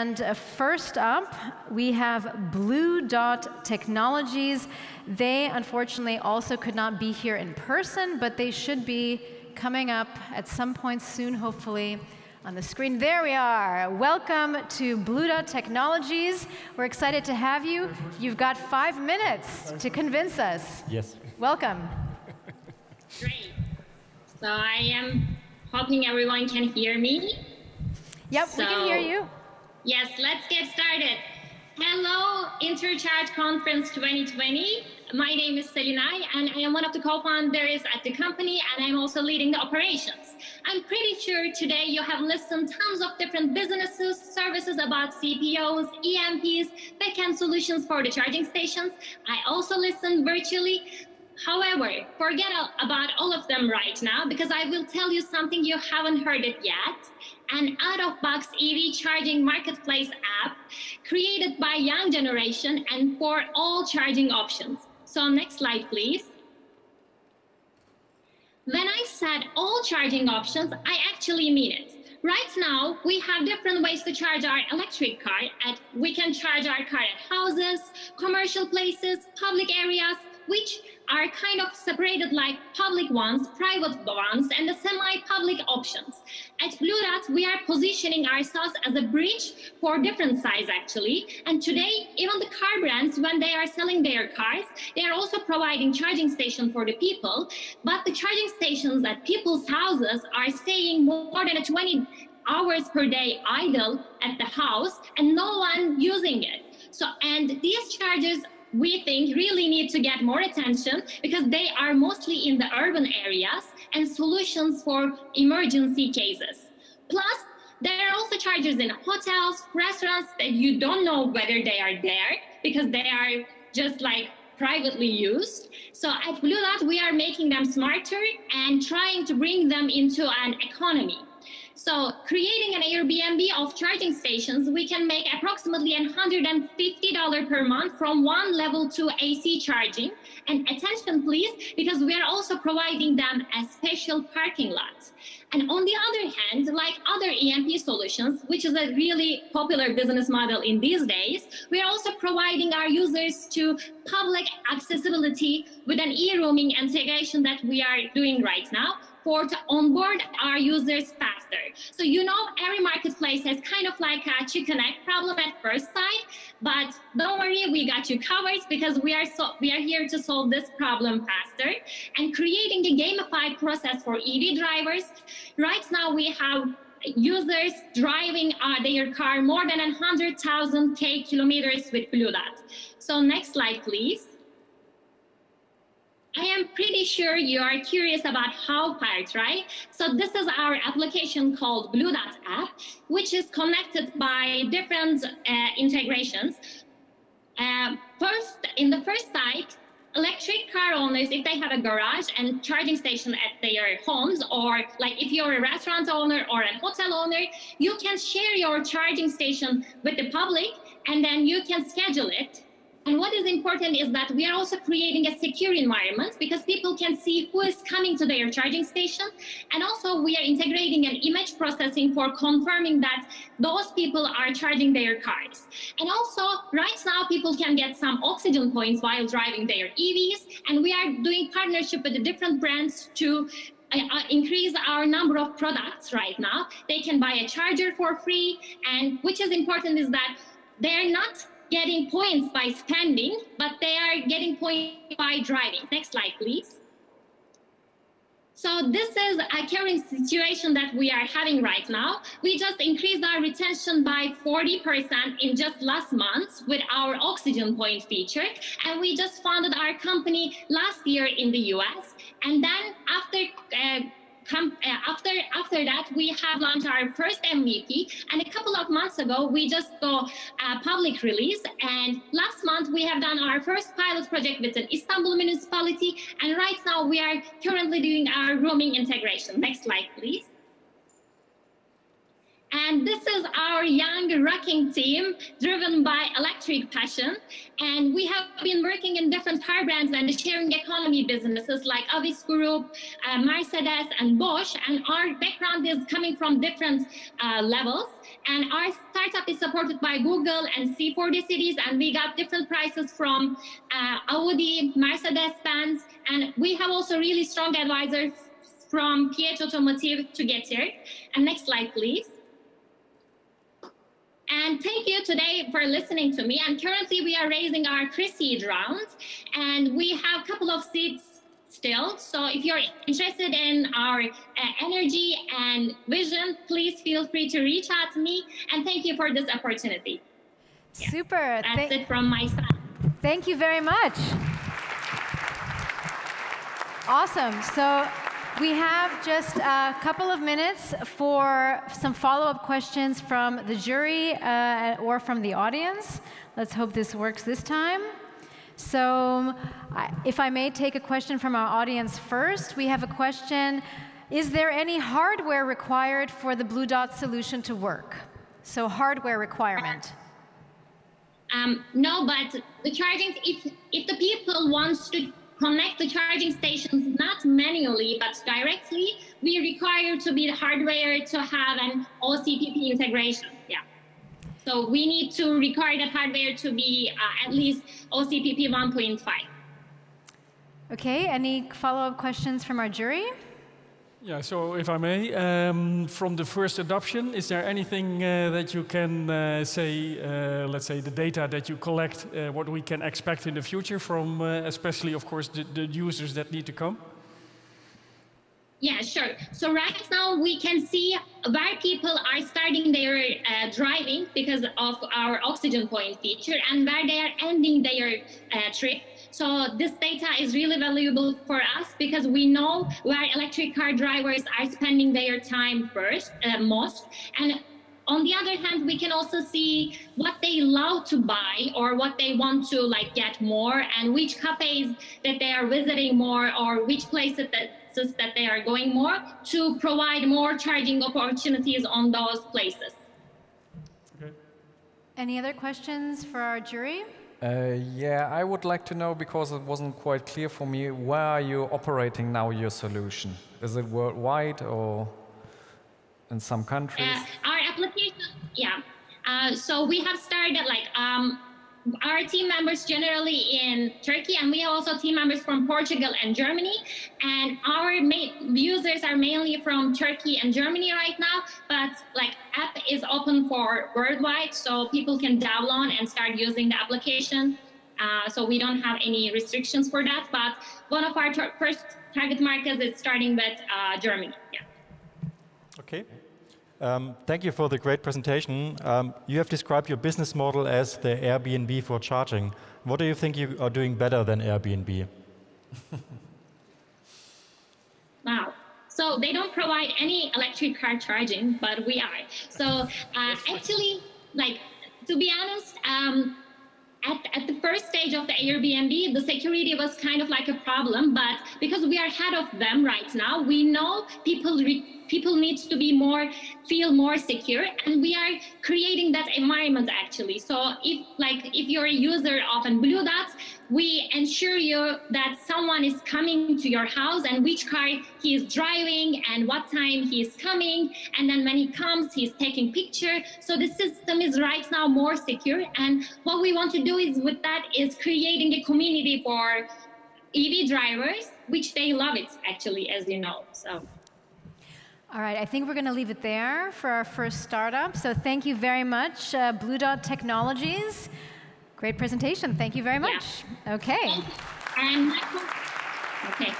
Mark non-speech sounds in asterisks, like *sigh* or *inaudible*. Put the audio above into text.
And uh, first up, we have Bluedot Technologies. They unfortunately also could not be here in person, but they should be coming up at some point soon, hopefully, on the screen. There we are. Welcome to Bluedot Technologies. We're excited to have you. You've got five minutes to convince us. Yes. Welcome. Great. So I am hoping everyone can hear me. Yep, so, we can hear you. Yes, let's get started. Hello, Intercharge Conference 2020. My name is Selinay, and I am one of the co-founders at the company, and I'm also leading the operations. I'm pretty sure today you have listened tons of different businesses, services about CPOs, EMPs, backend solutions for the charging stations. I also listened virtually. However, forget about all of them right now because I will tell you something you haven't heard it yet. An out-of-box EV charging marketplace app created by young generation and for all charging options. So next slide, please. When I said all charging options, I actually mean it. Right now, we have different ways to charge our electric car. At, we can charge our car at houses, commercial places, public areas, which are kind of separated like public ones, private ones, and the options. At Bluedot, we are positioning ourselves as a bridge for different size actually. And today, even the car brands, when they are selling their cars, they are also providing charging station for the people. But the charging stations at people's houses are staying more than 20 hours per day idle at the house and no one using it. So, and these chargers we think really need to get more attention because they are mostly in the urban areas and solutions for emergency cases. Plus, there are also chargers in hotels, restaurants that you don't know whether they are there because they are just like privately used. So at Bluedot, we are making them smarter and trying to bring them into an economy. So creating an Airbnb of charging stations, we can make approximately $150 per month from one level to AC charging. And attention please, because we are also providing them a special parking lot. And on the other hand, like other EMP solutions, which is a really popular business model in these days, we are also providing our users to public accessibility with an e-roaming integration that we are doing right now for to onboard our users faster. So you know every marketplace has kind of like a chicken egg problem at first sight, but don't worry, we got you covered because we are so we are here to solve this problem faster and creating a gamified process for EV drivers. Right now we have users driving uh, their car more than 100,000 K kilometers with Bluedot. So next slide, please. I am pretty sure you are curious about how part, right? So this is our application called Bluedot app, which is connected by different uh, integrations. Uh, first, in the first site, electric car owners, if they have a garage and charging station at their homes, or like if you're a restaurant owner or a hotel owner, you can share your charging station with the public and then you can schedule it and what is important is that we are also creating a secure environment because people can see who is coming to their charging station. And also we are integrating an image processing for confirming that those people are charging their cars. And also right now people can get some oxygen points while driving their EVs. And we are doing partnership with the different brands to uh, uh, increase our number of products right now. They can buy a charger for free. And which is important is that they're not getting points by spending, but they are getting points by driving. Next slide, please. So this is a current situation that we are having right now. We just increased our retention by 40% in just last month with our oxygen point feature. And we just founded our company last year in the US. And then after uh, uh, after after that, we have launched our first MVP, and a couple of months ago, we just go uh, public release. And last month, we have done our first pilot project with an Istanbul municipality, and right now we are currently doing our roaming integration. Next slide, please. And this is our young rocking team driven by electric passion. And we have been working in different car brands and sharing economy businesses like Avis Group, uh, Mercedes, and Bosch. And our background is coming from different uh, levels. And our startup is supported by Google and C40 cities, and we got different prices from uh, Audi, Mercedes-Benz, and we have also really strong advisors from PH Automotive to get here. And next slide, please. And thank you today for listening to me. And currently we are raising our pre-seed round and we have a couple of seats still. So if you're interested in our uh, energy and vision, please feel free to reach out to me. And thank you for this opportunity. Super. That's Th it from my side. Thank you very much. Awesome. So we have just a couple of minutes for some follow-up questions from the jury uh, or from the audience. Let's hope this works this time. So if I may take a question from our audience first, we have a question. Is there any hardware required for the Bluedot solution to work? So hardware requirement. Um, no, but the charging, if, if the people wants to connect the charging stations not manually but directly, we require to be the hardware to have an OCPP integration. Yeah. So we need to require that hardware to be uh, at least OCPP 1.5. Okay, any follow-up questions from our jury? Yeah, so if I may, um, from the first adoption, is there anything uh, that you can uh, say, uh, let's say the data that you collect, uh, what we can expect in the future from uh, especially, of course, the, the, users that need to come? Yeah, sure. So right now we can see where people are starting their uh, driving because of our oxygen point feature and where they are ending their trip. So this data is really valuable for us because we know where electric car drivers are spending their time first, uh, most. And on the other hand, we can also see what they love to buy or what they want to like get more and which cafes that they are visiting more or which places that that they are going more to provide more charging opportunities on those places. Okay. Any other questions for our jury? Uh, yeah, I would like to know, because it wasn't quite clear for me, where are you operating now your solution? Is it worldwide or in some countries? Uh, our application, yeah. Uh, so we have started like um, our team members generally in Turkey, and we have also team members from Portugal and Germany. And our users are mainly from Turkey and Germany right now, but like is open for worldwide, so people can download and start using the application. Uh, so we don't have any restrictions for that. But one of our first target markets is starting with uh, Germany. Yeah. Okay. Um, thank you for the great presentation. Um, you have described your business model as the Airbnb for charging. What do you think you are doing better than Airbnb? *laughs* wow. So they don't provide any electric car charging, but we are. So uh, actually, like to be honest, um, at, at the first stage of the Airbnb, the security was kind of like a problem, but because we are ahead of them right now, we know people people needs to be more feel more secure and we are creating that environment actually so if like if you're a user of Bluedot we ensure you that someone is coming to your house and which car he is driving and what time he is coming and then when he comes he's taking picture so the system is right now more secure and what we want to do is with that is creating a community for ev drivers which they love it actually as you know so all right, I think we're going to leave it there for our first startup. So thank you very much, uh, Bluedot Technologies. Great presentation. Thank you very much. Yeah. Okay. You. And Michael. Okay.